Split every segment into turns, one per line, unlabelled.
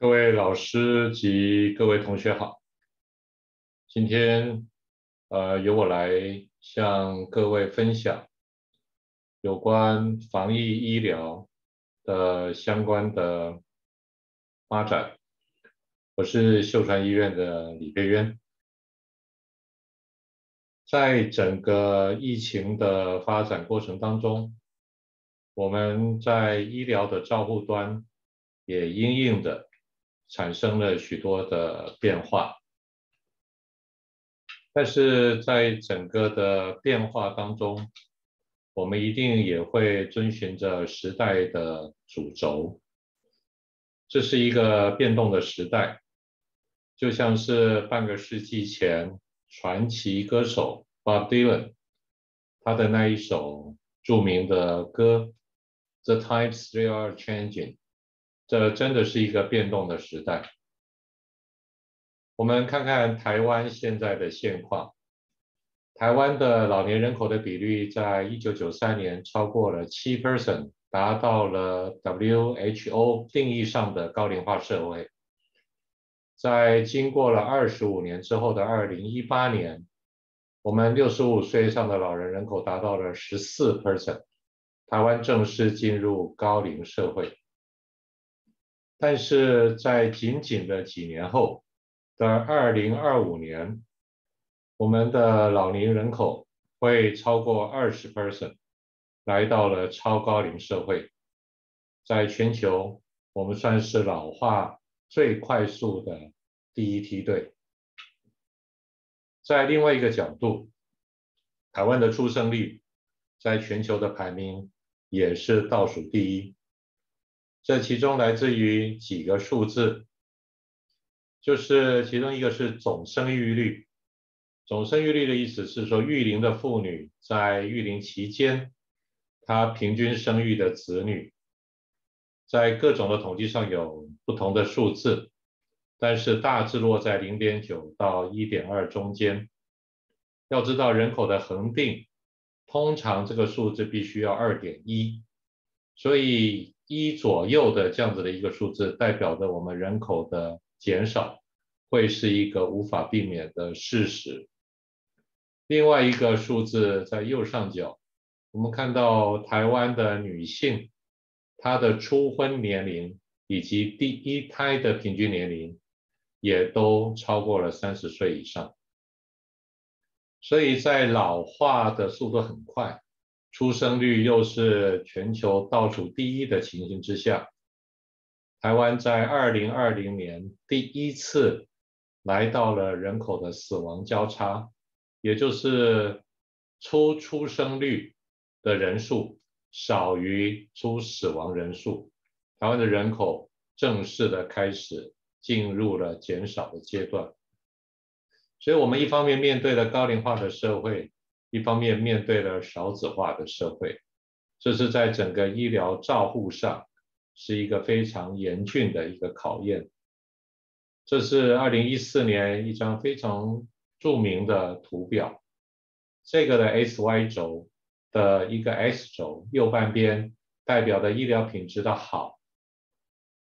各位老师及各位同学好，今天呃由我来向各位分享有关防疫医疗的相关的发展。我是秀川医院的李培渊，在整个疫情的发展过程当中，我们在医疗的照护端也因应的。产生了许多的变化，但是在整个的变化当中，我们一定也会遵循着时代的主轴。这是一个变动的时代，就像是半个世纪前传奇歌手 Bob Dylan 他的那一首著名的歌《The Times They Are Changing》。这真的是一个变动的时代。我们看看台湾现在的现况，台湾的老年人口的比率在一九九三年超过了七 percent，达到了 WHO 定义上的高龄化社会。在经过了二十五年之后的二零一八年，我们六十五岁以上的老人人口达到了十四 percent，台湾正式进入高龄社会。但是在仅仅的几年后的二零二五年，我们的老龄人口会超过二十 percent，来到了超高龄社会。在全球，我们算是老化最快速的第一梯队。在另外一个角度，台湾的出生率在全球的排名也是倒数第一。这其中来自于几个数字，就是其中一个是总生育率。总生育率的意思是说，育龄的妇女在育龄期间，她平均生育的子女，在各种的统计上有不同的数字，但是大致落在零点九到一点二中间。要知道人口的恒定，通常这个数字必须要二点一，所以。一左右的这样子的一个数字，代表着我们人口的减少，会是一个无法避免的事实。另外一个数字在右上角，我们看到台湾的女性，她的初婚年龄以及第一胎的平均年龄，也都超过了三十岁以上。所以在老化的速度很快。出生率又是全球倒数第一的情形之下，台湾在二零二零年第一次来到了人口的死亡交叉，也就是出出生率的人数少于出死亡人数，台湾的人口正式的开始进入了减少的阶段。所以，我们一方面面对了高龄化的社会。一方面面对了少子化的社会，这是在整个医疗照护上是一个非常严峻的一个考验。这是二零一四年一张非常著名的图表，这个的 x y 轴的一个 x 轴右半边代表的医疗品质的好，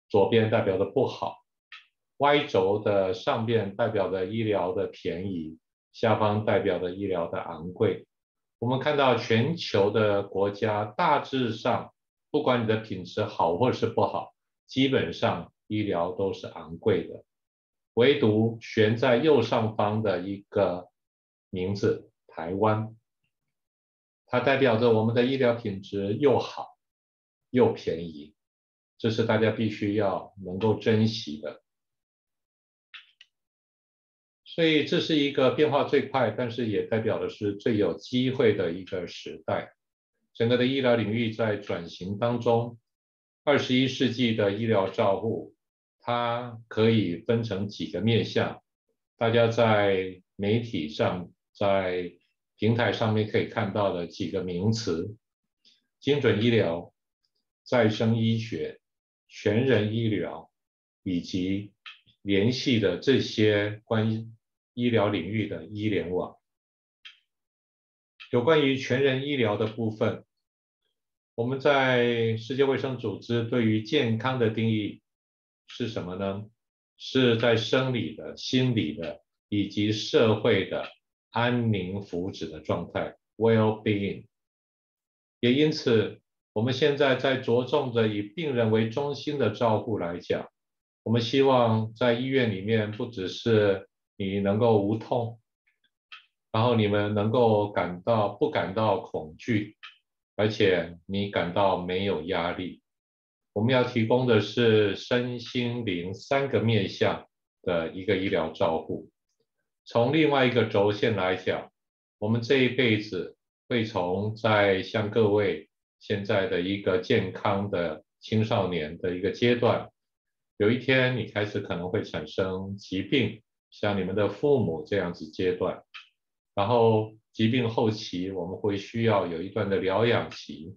左边代表的不好，y 轴的上边代表的医疗的便宜。下方代表的医疗的昂贵，我们看到全球的国家大致上，不管你的品质好或是不好，基本上医疗都是昂贵的。唯独悬在右上方的一个名字——台湾，它代表着我们的医疗品质又好又便宜，这是大家必须要能够珍惜的。所以这是一个变化最快，但是也代表的是最有机会的一个时代。整个的医疗领域在转型当中，二十一世纪的医疗照护，它可以分成几个面向。大家在媒体上、在平台上面可以看到的几个名词：精准医疗、再生医学、全人医疗，以及联系的这些关。医疗领域的医联网，有关于全人医疗的部分，我们在世界卫生组织对于健康的定义是什么呢？是在生理的、心理的以及社会的安宁福祉的状态 （well-being）。也因此，我们现在在着重的以病人为中心的照顾来讲，我们希望在医院里面不只是你能够无痛，然后你们能够感到不感到恐惧，而且你感到没有压力。我们要提供的是身心灵三个面向的一个医疗照护。从另外一个轴线来讲，我们这一辈子会从在像各位现在的一个健康的青少年的一个阶段，有一天你开始可能会产生疾病，像你们的父母这样子阶段，然后疾病后期我们会需要有一段的疗养期。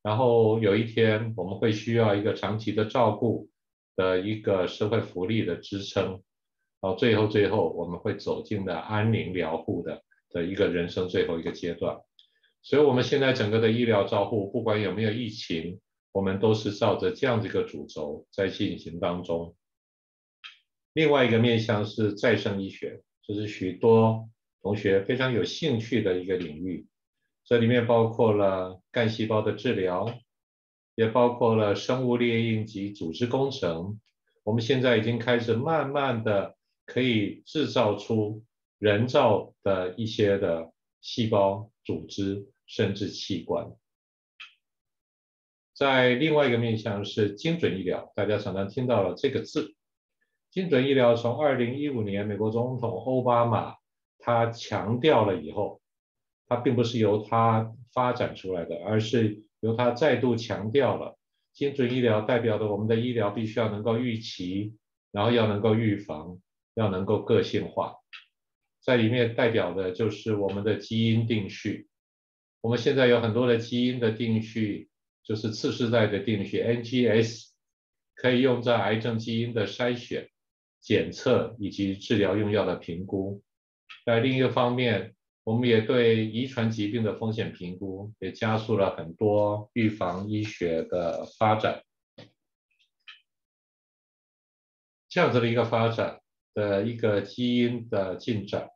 然后有一天我们会需要一个长期的照顾的一个社会福利的支撑，到最后最后我们会走进的安宁疗护的的一个人生最后一个阶段。所以，我们现在整个的医疗照护，不管有没有疫情，我们都是照着这样的一个主轴在进行当中。另外一个面向是再生医学，这是许多同学非常有兴趣的一个领域。这里面包括了干细胞的治疗，也包括了生物裂印及组织工程。我们现在已经开始慢慢的可以制造出人造的一些的细胞、组织，甚至器官。在另外一个面向是精准医疗，大家常常听到了这个字。精准医疗从二零一五年美国总统奥巴马他强调了以后。它并不是由他发展出来的，而是由他再度强调了精准医疗代表的我们的医疗必须要能够预期，然后要能够预防，要能够个性化，在里面代表的就是我们的基因定序。我们现在有很多的基因的定序，就是次世代的定序 NGS，可以用在癌症基因的筛选、检测以及治疗用药的评估。在另一个方面，我们也对遗传疾病的风险评估，也加速了很多预防医学的发展。这样子的一个发展的一个基因的进展，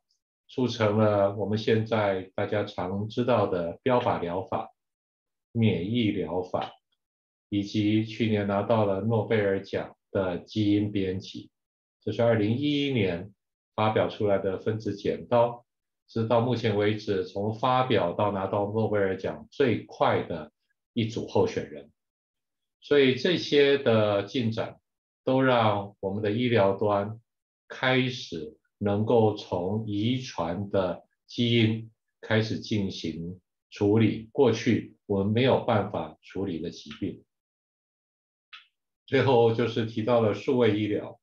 促成了我们现在大家常知道的标靶疗法、免疫疗法，以及去年拿到了诺贝尔奖的基因编辑。这是二零一一年发表出来的分子剪刀。是到目前为止，从发表到拿到诺贝尔奖最快的一组候选人，所以这些的进展都让我们的医疗端开始能够从遗传的基因开始进行处理过去我们没有办法处理的疾病。最后就是提到了数位医疗，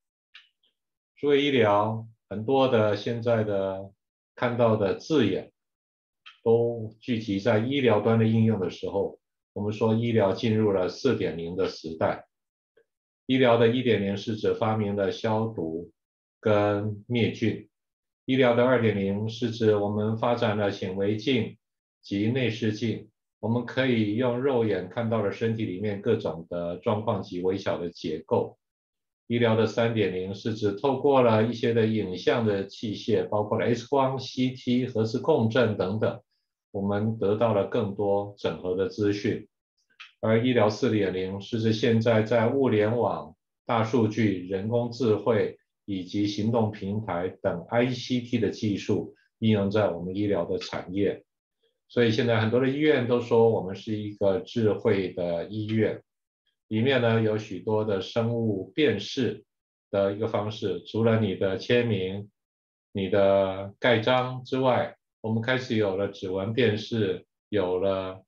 数位医疗很多的现在的。看到的字眼都聚集在医疗端的应用的时候，我们说医疗进入了四点零的时代。医疗的一点零是指发明了消毒跟灭菌，医疗的二点零是指我们发展了显微镜及内视镜，我们可以用肉眼看到了身体里面各种的状况及微小的结构。医疗的三点零是指透过了一些的影像的器械，包括了 X 光、CT、核磁共振等等，我们得到了更多整合的资讯。而医疗四点零是指现在在物联网、大数据、人工智慧以及行动平台等 ICT 的技术应用在我们医疗的产业。所以现在很多的医院都说我们是一个智慧的医院。里面呢有许多的生物辨识的一个方式，除了你的签名、你的盖章之外，我们开始有了指纹辨识，有了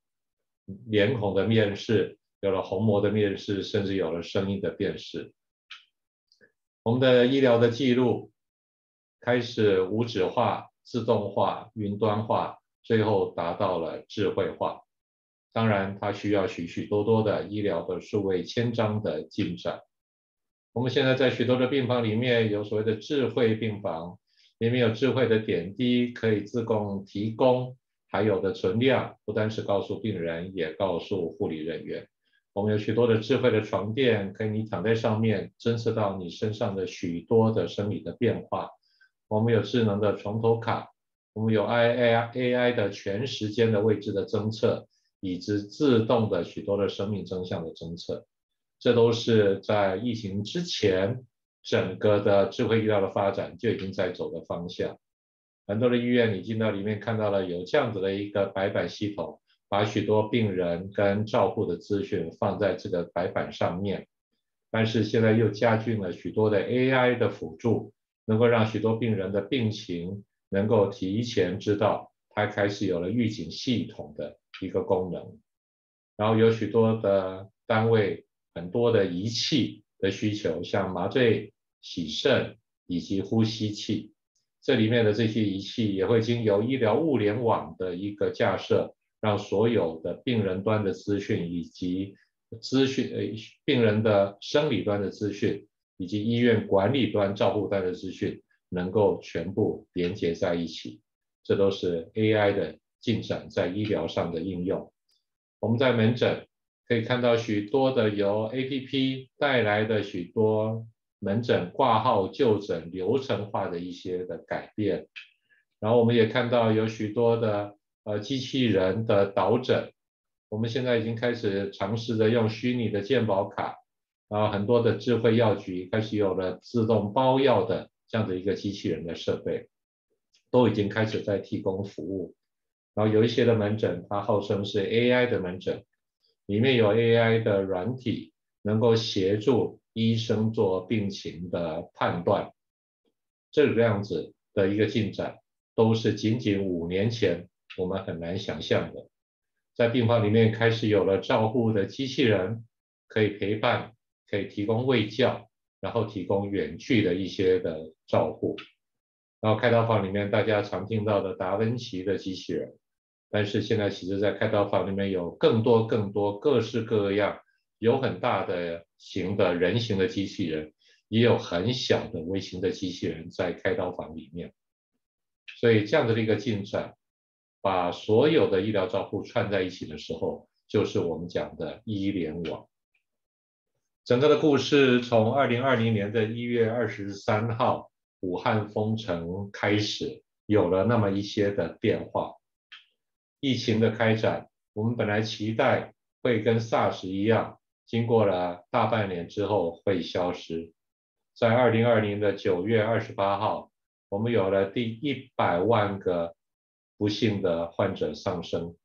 脸孔的面试，有了虹膜的面试，甚至有了声音的辨识。我们的医疗的记录开始无纸化、自动化、云端化，最后达到了智慧化。当然，它需要许许多多的医疗的数位千章的进展。我们现在在许多的病房里面有所谓的智慧病房，里面有智慧的点滴可以自供提供，还有的存量不单是告诉病人，也告诉护理人员。我们有许多的智慧的床垫，可以你躺在上面，侦测到你身上的许多的生理的变化。我们有智能的床头卡，我们有 I A I 的全时间的位置的侦测，以及自动的许多的生命真相的侦测。这都是在疫情之前，整个的智慧医疗的发展就已经在走的方向。很多的医院，你进到里面看到了有这样子的一个白板系统，把许多病人跟照护的资讯放在这个白板上面。但是现在又加进了许多的 AI 的辅助，能够让许多病人的病情能够提前知道，它开始有了预警系统的一个功能。然后有许多的单位，很多的仪器的需求，像麻醉、洗肾以及呼吸器。这里面的这些仪器也会经由医疗物联网的一个架设，让所有的病人端的资讯以及资讯呃病人的生理端的资讯，以及医院管理端照护端的资讯能够全部连接在一起。这都是 AI 的进展在医疗上的应用。我们在门诊可以看到许多的由 APP 带来的许多。门诊挂号就诊流程化的一些的改变，然后我们也看到有许多的呃机器人的导诊，我们现在已经开始尝试着用虚拟的健保卡，然后很多的智慧药局开始有了自动包药的这样的一个机器人的设备，都已经开始在提供服务，然后有一些的门诊它号称是 AI 的门诊，里面有 AI 的软体能够协助。医生做病情的判断，这个样子的一个进展，都是仅仅五年前我们很难想象的。在病房里面开始有了照护的机器人，可以陪伴，可以提供喂教，然后提供远距的一些的照护。然后开刀房里面大家常听到的达芬奇的机器人，但是现在其实在开刀房里面有更多更多各式各样。有很大的型的人形的机器人，也有很小的微型的机器人在开刀房里面，所以这样的一个进展，把所有的医疗照护串在一起的时候，就是我们讲的医联网。整个的故事从二零二零年的一月二十三号武汉封城开始，有了那么一些的变化。疫情的开展，我们本来期待会跟 SARS 一样。经过了大半年之后会消失，在二零二零的九月二十八号，我们有了第一百万个不幸的患者上升。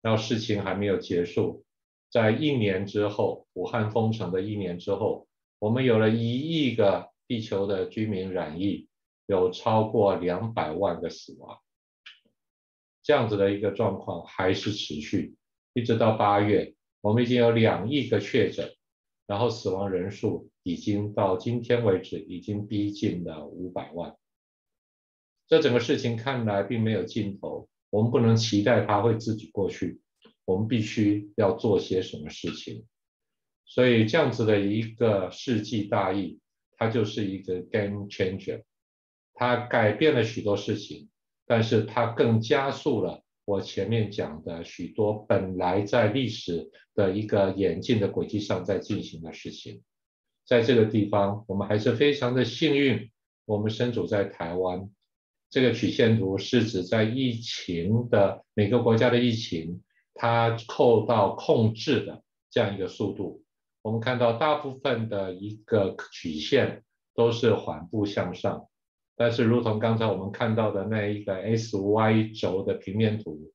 然后事情还没有结束，在一年之后，武汉封城的一年之后，我们有了一亿个地球的居民染疫，有超过两百万个死亡。这样子的一个状况还是持续，一直到八月。我们已经有两亿个确诊，然后死亡人数已经到今天为止已经逼近了五百万。这整个事情看来并没有尽头，我们不能期待它会自己过去，我们必须要做些什么事情。所以这样子的一个世纪大疫，它就是一个 game changer，它改变了许多事情，但是它更加速了。我前面讲的许多本来在历史的一个演进的轨迹上在进行的事情，在这个地方，我们还是非常的幸运。我们身处在台湾，这个曲线图是指在疫情的每个国家的疫情，它扣到控制的这样一个速度。我们看到大部分的一个曲线都是缓步向上。但是，如同刚才我们看到的那一个 S Y 轴的平面图，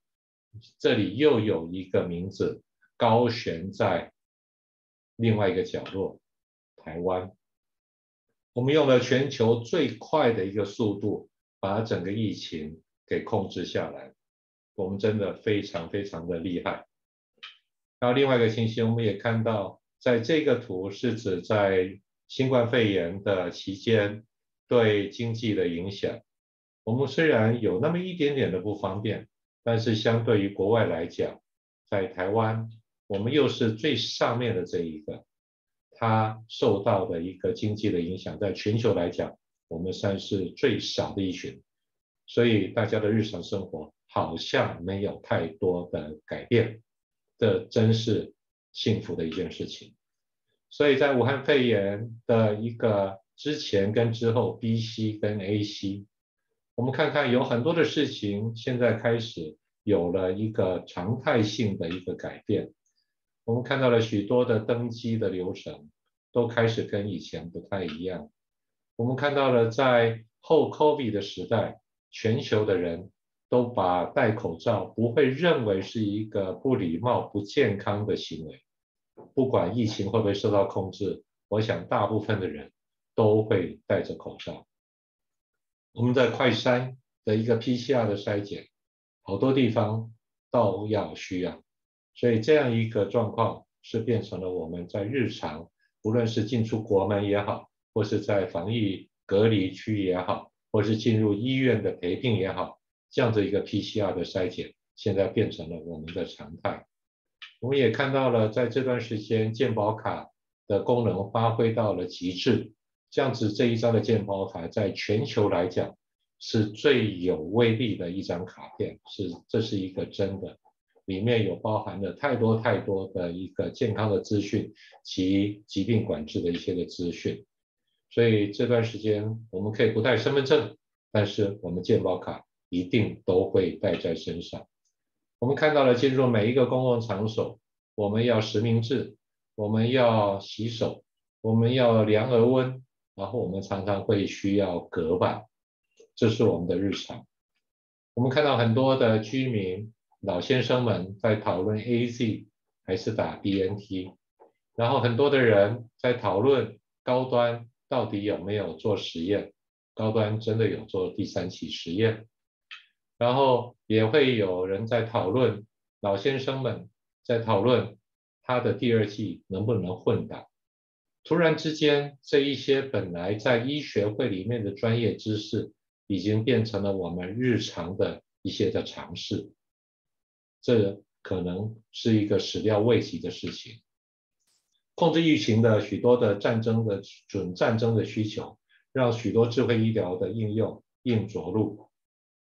这里又有一个名字高悬在另外一个角落——台湾。我们用了全球最快的一个速度，把整个疫情给控制下来。我们真的非常非常的厉害。然后，另外一个信息，我们也看到，在这个图是指在新冠肺炎的期间。对经济的影响，我们虽然有那么一点点的不方便，但是相对于国外来讲，在台湾，我们又是最上面的这一个，它受到的一个经济的影响，在全球来讲，我们算是最少的一群，所以大家的日常生活好像没有太多的改变，这真是幸福的一件事情。所以在武汉肺炎的一个之前跟之后，B、C 跟 A、C，我们看看有很多的事情现在开始有了一个常态性的一个改变。我们看到了许多的登机的流程都开始跟以前不太一样。我们看到了在后 COVID 的时代，全球的人都把戴口罩不会认为是一个不礼貌、不健康的行为。不管疫情会不会受到控制，我想大部分的人都会戴着口罩。我们在快筛的一个 PCR 的筛检，好多地方都要需要，所以这样一个状况是变成了我们在日常，无论是进出国门也好，或是在防疫隔离区也好，或是进入医院的陪病也好，这样的一个 PCR 的筛检，现在变成了我们的常态。我们也看到了，在这段时间，健保卡的功能发挥到了极致。这样子，这一张的健保卡在全球来讲是最有威力的一张卡片，是这是一个真的，里面有包含了太多太多的一个健康的资讯及疾病管制的一些的资讯。所以这段时间我们可以不带身份证，但是我们健保卡一定都会带在身上。我们看到了，进入每一个公共场所，我们要实名制，我们要洗手，我们要量额温，然后我们常常会需要隔板，这是我们的日常。我们看到很多的居民老先生们在讨论 A Z 还是打 B N T，然后很多的人在讨论高端到底有没有做实验，高端真的有做第三期实验。然后也会有人在讨论，老先生们在讨论他的第二季能不能混打。突然之间，这一些本来在医学会里面的专业知识，已经变成了我们日常的一些的尝试。这可能是一个始料未及的事情。控制疫情的许多的战争的准战争的需求，让许多智慧医疗的应用硬着陆。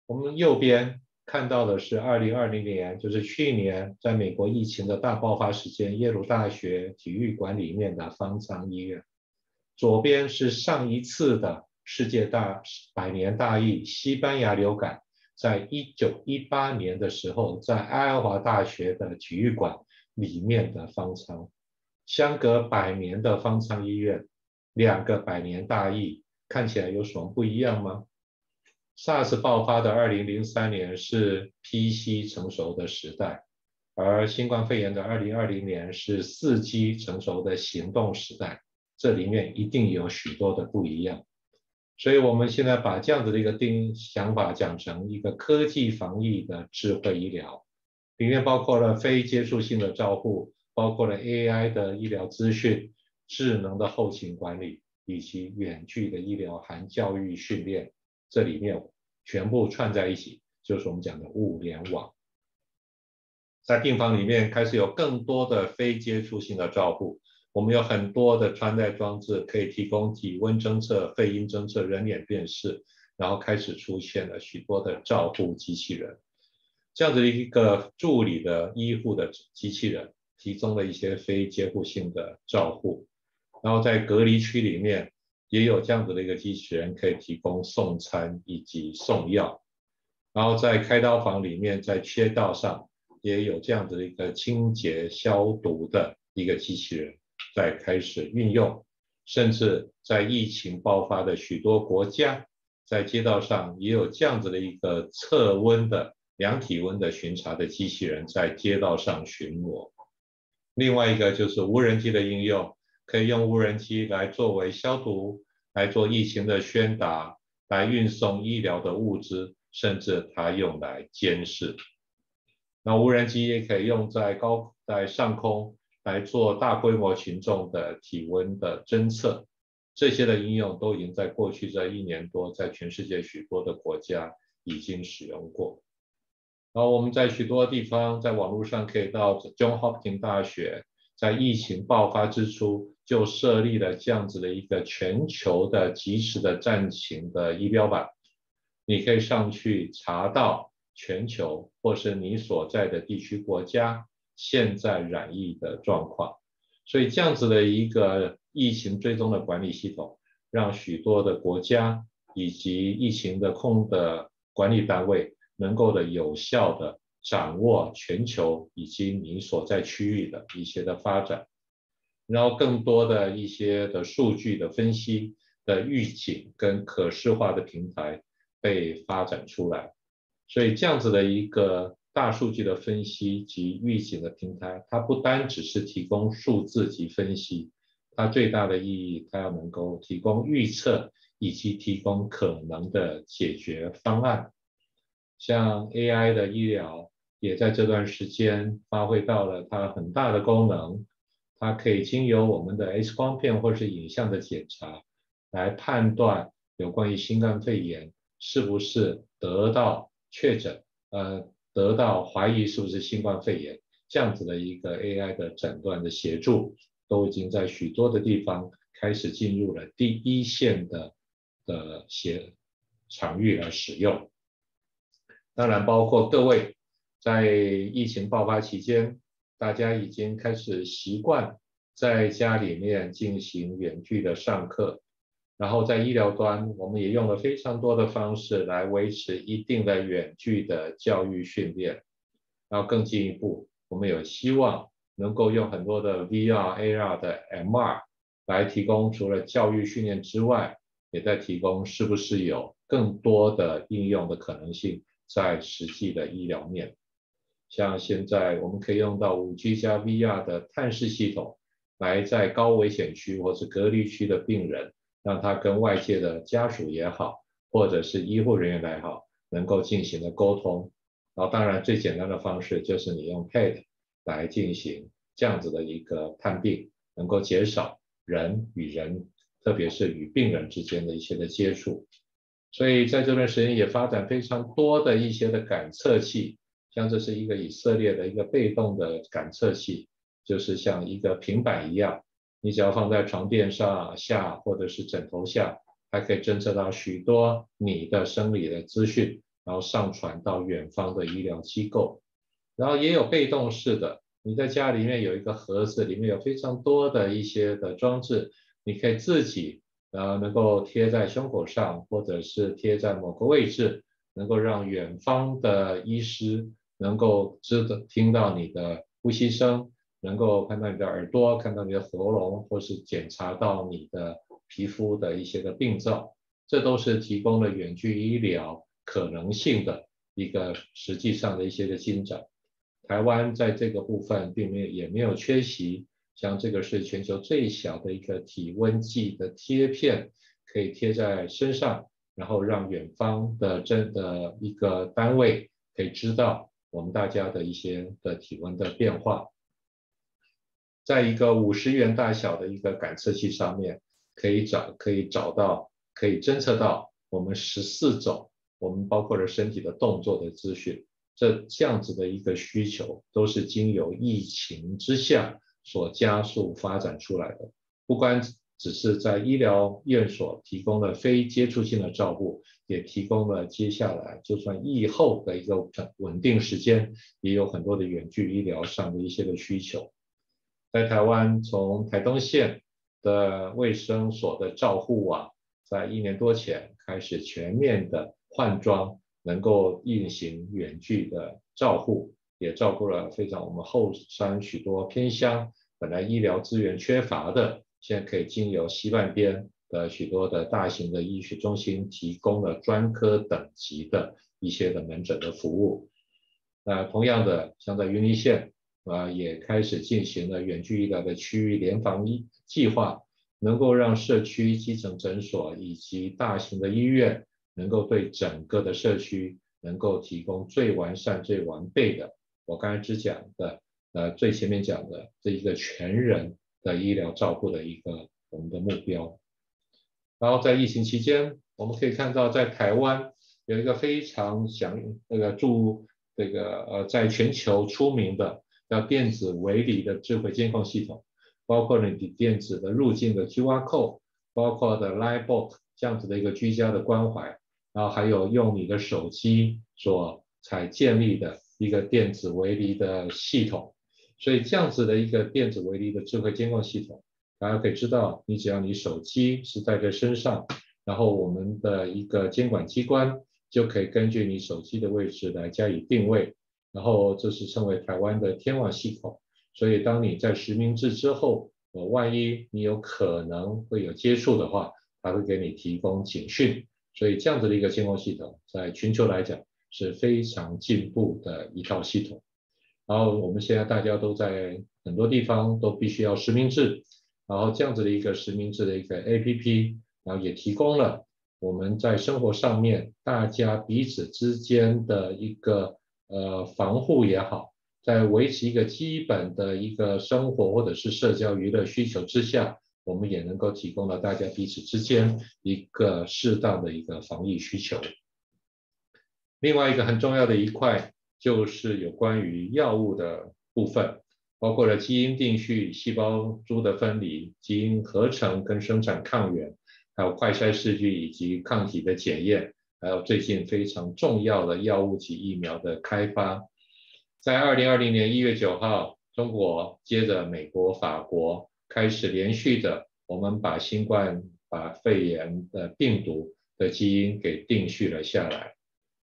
我们右边看到的是二零二零年，就是去年在美国疫情的大爆发时间，耶鲁大学体育馆里面的方舱医院。左边是上一次的世界大百年大疫——西班牙流感，在一九一八年的时候，在爱荷华大学的体育馆里面的方舱。相隔百年的方舱医院，两个百年大疫，看起来有什么不一样吗？SARS 爆发的二零零三年是 PC 成熟的时代，而新冠肺炎的二零二零年是四 G 成熟的行动时代，这里面一定有许多的不一样。所以，我们现在把这样子的一个定想法讲成一个科技防疫的智慧医疗，里面包括了非接触性的照护，包括了 AI 的医疗资讯、智能的后勤管理，以及远距的医疗含教育训练。这里面全部串在一起，就是我们讲的物联网。在病房里面开始有更多的非接触性的照护，我们有很多的穿戴装置可以提供体温侦测、肺音侦测、人脸辨识，然后开始出现了许多的照护机器人，这样子的一个助理的医护的机器人，提供了一些非接触性的照护，然后在隔离区里面。也有这样子的一个机器人可以提供送餐以及送药，然后在开刀房里面，在切道上也有这样子的一个清洁消毒的一个机器人在开始运用，甚至在疫情爆发的许多国家，在街道上也有这样子的一个测温的量体温的巡查的机器人在街道上巡逻。另外一个就是无人机的应用。可以用无人机来作为消毒，来做疫情的宣达，来运送医疗的物资，甚至它用来监视。那无人机也可以用在高在上空来做大规模群众的体温的侦测。这些的应用都已经在过去这一年多，在全世界许多的国家已经使用过。然后我们在许多地方在网络上可以到 John Hopkins 大学。在疫情爆发之初，就设立了这样子的一个全球的即时的战情的仪表板，你可以上去查到全球或是你所在的地区国家现在染疫的状况。所以这样子的一个疫情追踪的管理系统，让许多的国家以及疫情的控的管理单位，能够的有效的掌握全球以及你所在区域的一些的发展，然后更多的一些的数据的分析的预警跟可视化的平台被发展出来，所以这样子的一个。大数据的分析及预警的平台，它不单只是提供数字及分析，它最大的意义，它要能够提供预测以及提供可能的解决方案。像 AI 的医疗也在这段时间发挥到了它很大的功能，它可以经由我们的 X 光片或者是影像的检查，来判断有关于新冠肺炎是不是得到确诊，呃。得到怀疑是不是新冠肺炎这样子的一个 AI 的诊断的协助，都已经在许多的地方开始进入了第一线的的协场域来使用。当然，包括各位在疫情爆发期间，大家已经开始习惯在家里面进行远距的上课。然后在医疗端，我们也用了非常多的方式来维持一定的远距的教育训练。然后更进一步，我们有希望能够用很多的 VR、AR 的 MR 来提供，除了教育训练之外，也在提供是不是有更多的应用的可能性在实际的医疗面。像现在我们可以用到 5G 加 VR 的探视系统，来在高危险区或是隔离区的病人。让他跟外界的家属也好，或者是医护人员来好，能够进行的沟通。然后当然最简单的方式就是你用 Pad 来进行这样子的一个探病，能够减少人与人，特别是与病人之间的一些的接触。所以在这段时间也发展非常多的一些的感测器，像这是一个以色列的一个被动的感测器，就是像一个平板一样。你只要放在床垫上下，或者是枕头下，还可以侦测到许多你的生理的资讯，然后上传到远方的医疗机构。然后也有被动式的，你在家里面有一个盒子，里面有非常多的一些的装置，你可以自己呃能够贴在胸口上，或者是贴在某个位置，能够让远方的医师能够知道听到你的呼吸声。能够看到你的耳朵，看到你的喉咙，或是检查到你的皮肤的一些的病灶，这都是提供了远距医疗可能性的一个实际上的一些的进展。台湾在这个部分并没有也没有缺席，像这个是全球最小的一个体温计的贴片，可以贴在身上，然后让远方的真的一个单位可以知道我们大家的一些的体温的变化。在一个五十元大小的一个感测器上面，可以找可以找到可以侦测到我们十四种，我们包括了身体的动作的资讯。这这样子的一个需求，都是经由疫情之下所加速发展出来的。不光只是在医疗院所提供了非接触性的照顾，也提供了接下来就算疫后的一个稳稳定时间，也有很多的远距医疗上的一些的需求。在台湾，从台东县的卫生所的照护网，在一年多前开始全面的换装，能够运行远距的照护，也照顾了非常我们后山许多偏乡本来医疗资源缺乏的，现在可以经由西半边的许多的大型的医学中心提供了专科等级的一些的门诊的服务。那同样的，像在云林县。啊，也开始进行了远距医疗的区域联防医计划，能够让社区基层诊所以及大型的医院，能够对整个的社区能够提供最完善、最完备的，我刚才只讲的，呃，最前面讲的这一个全人的医疗照顾的一个我们的目标。然后在疫情期间，我们可以看到在台湾有一个非常响那个驻这个呃在全球出名的。叫电子围篱的智慧监控系统，包括你电子的入境的 QR code，包括的 Livebook 这样子的一个居家的关怀，然后还有用你的手机所才建立的一个电子围篱的系统，所以这样子的一个电子围篱的智慧监控系统，大家可以知道，你只要你手机是带在身上，然后我们的一个监管机关就可以根据你手机的位置来加以定位，然后这是称为台湾的天网系统。所以当你在实名制之后，呃，万一你有可能会有接触的话，它会给你提供警讯。所以这样子的一个监控系统，在全球来讲是非常进步的一套系统。然后我们现在大家都在很多地方都必须要实名制，然后这样子的一个实名制的一个 APP，然后也提供了我们在生活上面大家彼此之间的一个呃防护也好，在维持一个基本的一个生活或者是社交娱乐需求之下，我们也能够提供了大家彼此之间一个适当的一个防疫需求。另外一个很重要的一块。就是有关于药物的部分，包括了基因定序、细胞株的分离、基因合成跟生产抗原，还有快筛试剂以及抗体的检验，还有最近非常重要的药物及疫苗的开发。在二零二零年一月九号，中国接着美国、法国开始连续的，我们把新冠、把肺炎的病毒的基因给定序了下来。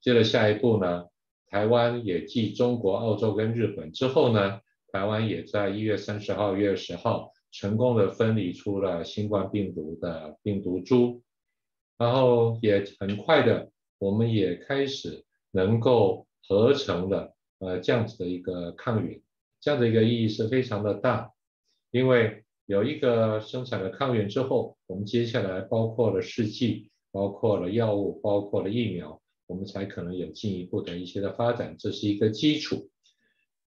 接着下一步呢？台湾也继中国、澳洲跟日本之后呢，台湾也在一月三十号、一月十号成功的分离出了新冠病毒的病毒株，然后也很快的，我们也开始能够合成了呃这样子的一个抗原，这样的一个意义是非常的大，因为有一个生产的抗原之后，我们接下来包括了试剂，包括了药物，包括了疫苗。我们才可能有进一步的一些的发展，这是一个基础。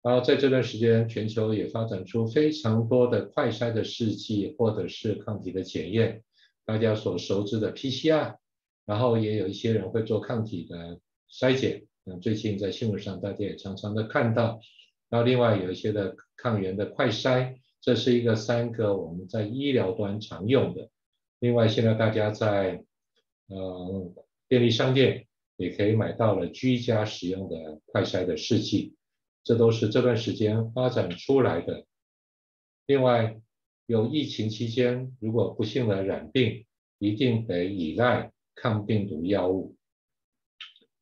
然后在这段时间，全球也发展出非常多的快筛的试剂或者是抗体的检验，大家所熟知的 PCR，然后也有一些人会做抗体的筛检。那最近在新闻上大家也常常的看到。然后另外有一些的抗原的快筛，这是一个三个我们在医疗端常用的。另外现在大家在呃便利商店。也可以买到了居家使用的快筛的试剂，这都是这段时间发展出来的。另外，有疫情期间，如果不幸的染病，一定得依赖抗病毒药物。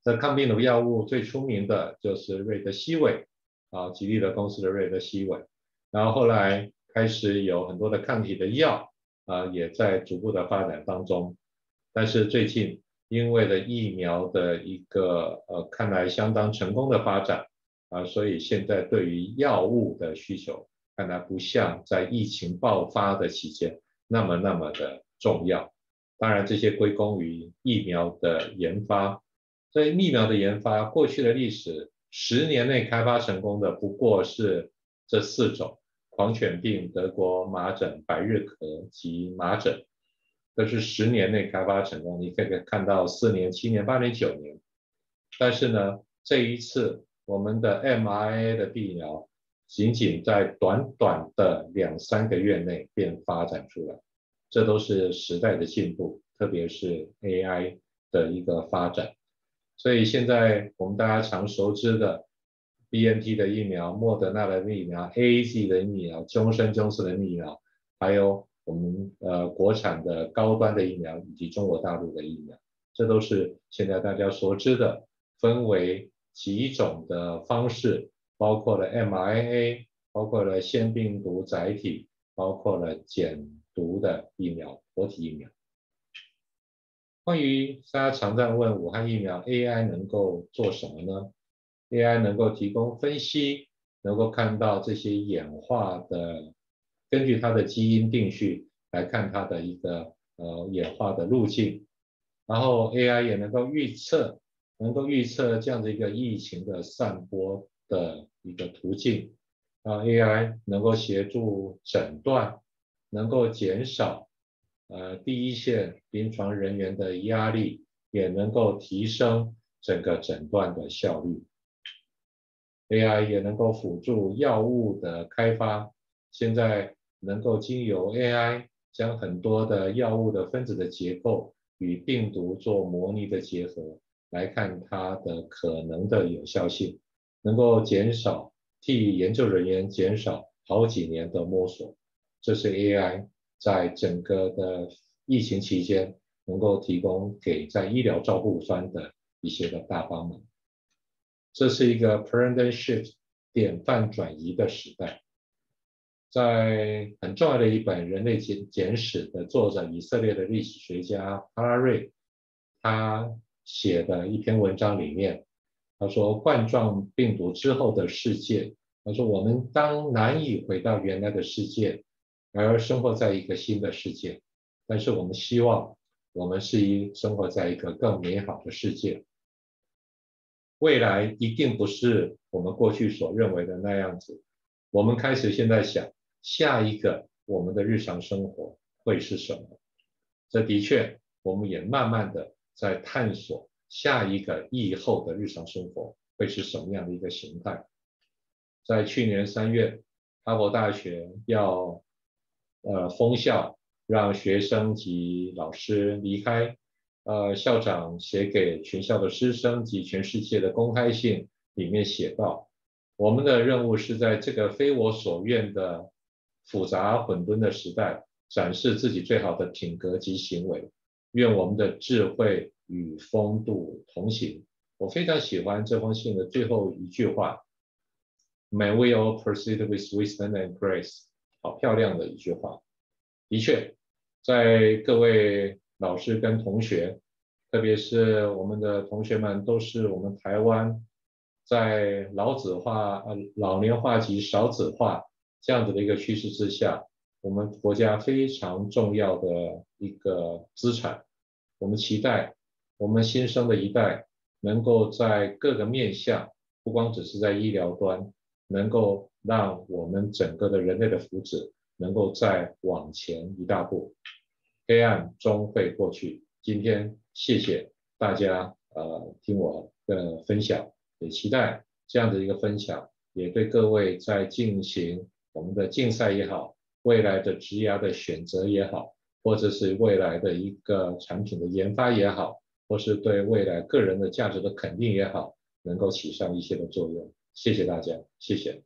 这抗病毒药物最出名的就是瑞德西韦啊，吉利的公司的瑞德西韦。然后后来开始有很多的抗体的药啊，也在逐步的发展当中。但是最近，因为的疫苗的一个呃看来相当成功的发展啊，所以现在对于药物的需求看来不像在疫情爆发的期间那么那么的重要。当然这些归功于疫苗的研发。所以疫苗的研发过去的历史十年内开发成功的不过是这四种：狂犬病、德国麻疹、百日咳及麻疹。这是十年内开发成功，你可以看到四年、七年、八年、九年。但是呢，这一次我们的 mRNA 的疫苗仅仅在短短的两三个月内便发展出来，这都是时代的进步，特别是 AI 的一个发展。所以现在我们大家常熟知的 BNT 的疫苗、莫德纳的疫苗、AZ 的疫苗、中生中斯的疫苗，还有。我们呃国产的高端的疫苗以及中国大陆的疫苗，这都是现在大家所知的，分为几种的方式，包括了 mRNA，包括了腺病毒载体，包括了减毒的疫苗，活体疫苗。关于大家常在问武汉疫苗 AI 能够做什么呢？AI 能够提供分析，能够看到这些演化的。根据它的基因定序来看它的一个呃演化的路径，然后 AI 也能够预测，能够预测这样的一个疫情的散播的一个途径，啊 AI 能够协助诊断，能够减少呃第一线临床人员的压力，也能够提升整个诊断的效率，AI 也能够辅助药物的开发，现在。能够经由 AI 将很多的药物的分子的结构与病毒做模拟的结合，来看它的可能的有效性，能够减少替研究人员减少好几年的摸索。这是 AI 在整个的疫情期间能够提供给在医疗照护端的一些的大帮忙。这是一个 paradigm shift 典范转移的时代。在很重要的一本《人类简简史》的作者，以色列的历史学家帕拉瑞，他写的一篇文章里面，他说冠状病毒之后的世界，他说我们当难以回到原来的世界，而生活在一个新的世界，但是我们希望我们是一生活在一个更美好的世界。未来一定不是我们过去所认为的那样子。我们开始现在想。下一个我们的日常生活会是什么？这的确，我们也慢慢的在探索下一个疫后的日常生活会是什么样的一个形态。在去年三月，哈佛大学要呃封校，让学生及老师离开。呃，校长写给全校的师生及全世界的公开信里面写道：我们的任务是在这个非我所愿的。复杂混沌的时代，展示自己最好的品格及行为。愿我们的智慧与风度同行。我非常喜欢这封信的最后一句话：“May we all proceed with wisdom and grace。”好漂亮的一句话。的确，在各位老师跟同学，特别是我们的同学们，都是我们台湾在老子化、呃老年化及少子化。这样子的一个趋势之下，我们国家非常重要的一个资产，我们期待我们新生的一代能够在各个面向，不光只是在医疗端，能够让我们整个的人类的福祉能够再往前一大步，黑暗终会过去。今天谢谢大家呃听我的分享，也期待这样的一个分享也对各位在进行。我们的竞赛也好，未来的职涯的选择也好，或者是未来的一个产品的研发也好，或是对未来个人的价值的肯定也好，能够起上一些的作用。谢谢大家，谢谢。